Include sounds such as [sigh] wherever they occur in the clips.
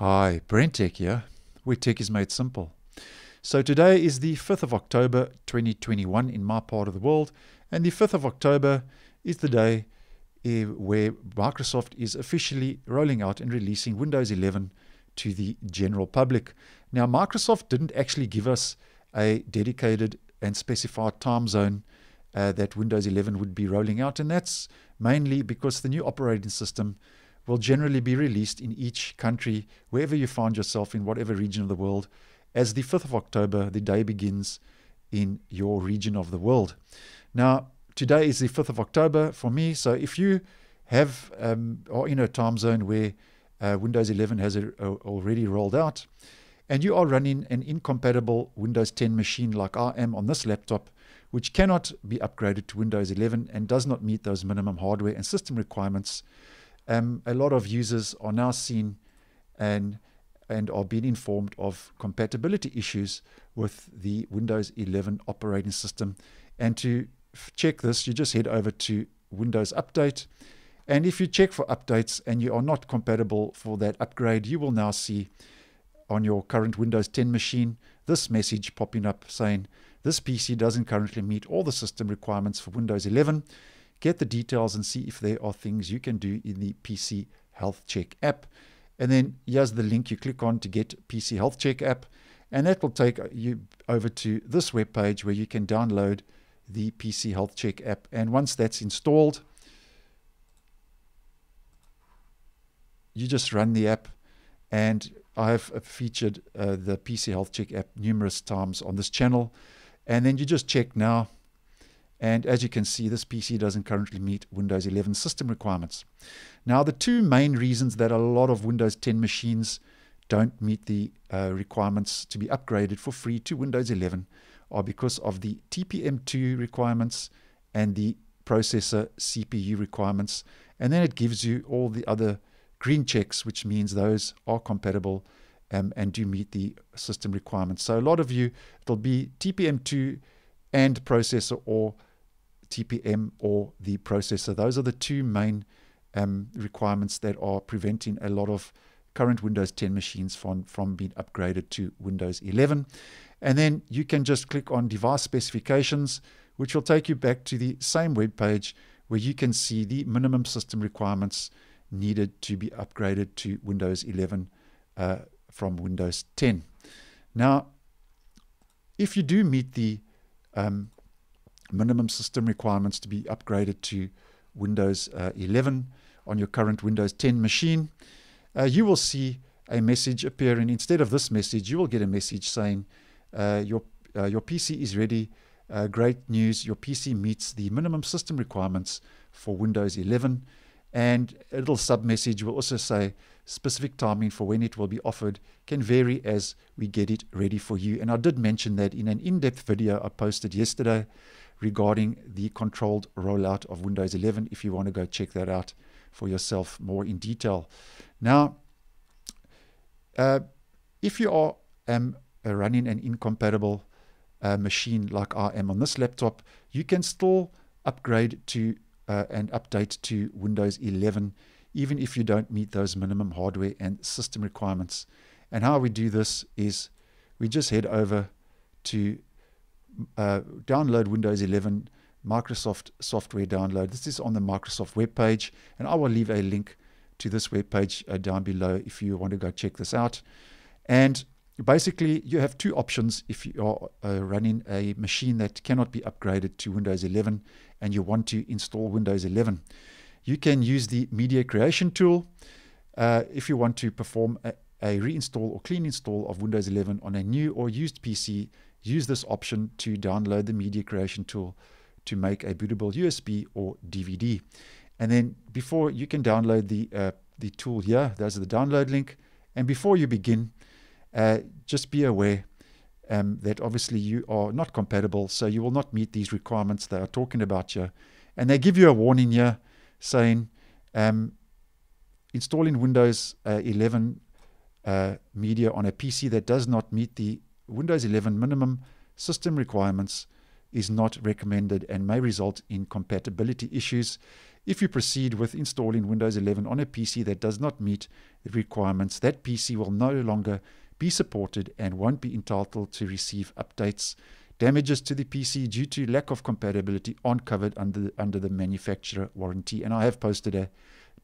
Hi, BrenTech here, where tech is made simple. So today is the 5th of October 2021 in my part of the world, and the 5th of October is the day eh, where Microsoft is officially rolling out and releasing Windows 11 to the general public. Now, Microsoft didn't actually give us a dedicated and specified time zone uh, that Windows 11 would be rolling out, and that's mainly because the new operating system will generally be released in each country, wherever you find yourself in whatever region of the world, as the 5th of October, the day begins in your region of the world. Now, today is the 5th of October for me, so if you have um, or in a time zone where uh, Windows 11 has a, a, already rolled out, and you are running an incompatible Windows 10 machine like I am on this laptop, which cannot be upgraded to Windows 11 and does not meet those minimum hardware and system requirements, um, a lot of users are now seen and and are being informed of compatibility issues with the Windows 11 operating system. And to check this, you just head over to Windows Update. And if you check for updates and you are not compatible for that upgrade, you will now see on your current Windows 10 machine this message popping up saying this PC doesn't currently meet all the system requirements for Windows 11 get the details and see if there are things you can do in the PC Health Check app. And then here's the link you click on to get PC Health Check app. And that will take you over to this web page where you can download the PC Health Check app. And once that's installed, you just run the app. And I have featured uh, the PC Health Check app numerous times on this channel. And then you just check now and as you can see, this PC doesn't currently meet Windows 11 system requirements. Now, the two main reasons that a lot of Windows 10 machines don't meet the uh, requirements to be upgraded for free to Windows 11 are because of the TPM2 requirements and the processor CPU requirements. And then it gives you all the other green checks, which means those are compatible um, and do meet the system requirements. So a lot of you, it'll be TPM2 and processor or TPM or the processor. Those are the two main um, requirements that are preventing a lot of current Windows 10 machines from, from being upgraded to Windows 11. And then you can just click on device specifications, which will take you back to the same web page where you can see the minimum system requirements needed to be upgraded to Windows 11 uh, from Windows 10. Now, if you do meet the um, minimum system requirements to be upgraded to Windows uh, 11 on your current Windows 10 machine, uh, you will see a message appear. And instead of this message, you will get a message saying uh, your, uh, your PC is ready. Uh, great news, your PC meets the minimum system requirements for Windows 11. And a little sub message will also say specific timing for when it will be offered can vary as we get it ready for you. And I did mention that in an in depth video I posted yesterday regarding the controlled rollout of Windows 11 if you want to go check that out for yourself more in detail. Now, uh, if you are um, running an incompatible uh, machine like I am on this laptop, you can still upgrade to uh, and update to Windows 11 even if you don't meet those minimum hardware and system requirements. And how we do this is we just head over to uh, download Windows 11 Microsoft software download. This is on the Microsoft webpage, and I will leave a link to this webpage uh, down below if you want to go check this out. And basically, you have two options if you are uh, running a machine that cannot be upgraded to Windows 11 and you want to install Windows 11. You can use the Media Creation tool uh, if you want to perform a, a reinstall or clean install of Windows 11 on a new or used PC use this option to download the media creation tool to make a bootable USB or DVD. And then before you can download the uh, the tool here, there's the download link. And before you begin, uh, just be aware um, that obviously you are not compatible, so you will not meet these requirements they are talking about here. And they give you a warning here saying um, installing Windows uh, 11 uh, media on a PC that does not meet the Windows 11 minimum system requirements is not recommended and may result in compatibility issues. If you proceed with installing Windows 11 on a PC that does not meet the requirements, that PC will no longer be supported and won't be entitled to receive updates. Damages to the PC due to lack of compatibility aren't covered under, under the manufacturer warranty. And I have posted a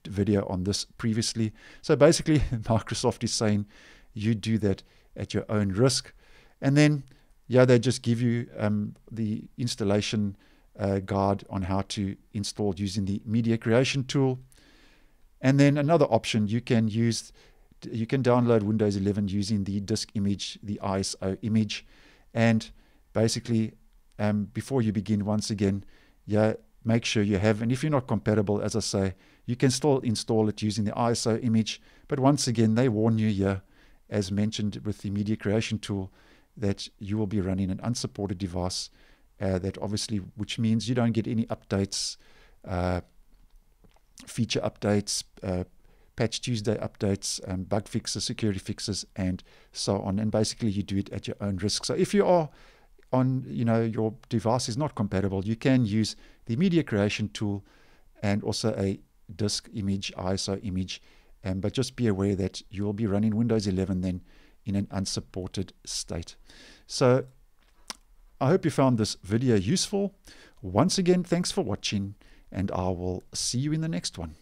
video on this previously. So basically, [laughs] Microsoft is saying you do that at your own risk. And then, yeah, they just give you um, the installation uh, guide on how to install using the media creation tool. And then another option, you can use, you can download Windows 11 using the disk image, the ISO image. And basically, um, before you begin, once again, yeah, make sure you have, and if you're not compatible, as I say, you can still install it using the ISO image. But once again, they warn you here, as mentioned with the media creation tool, that you will be running an unsupported device. Uh, that obviously, which means you don't get any updates, uh, feature updates, uh, Patch Tuesday updates, um, bug fixes, security fixes, and so on. And basically, you do it at your own risk. So if you are on, you know, your device is not compatible, you can use the media creation tool and also a disk image, ISO image. Um, but just be aware that you will be running Windows 11 then in an unsupported state. So I hope you found this video useful. Once again, thanks for watching, and I will see you in the next one.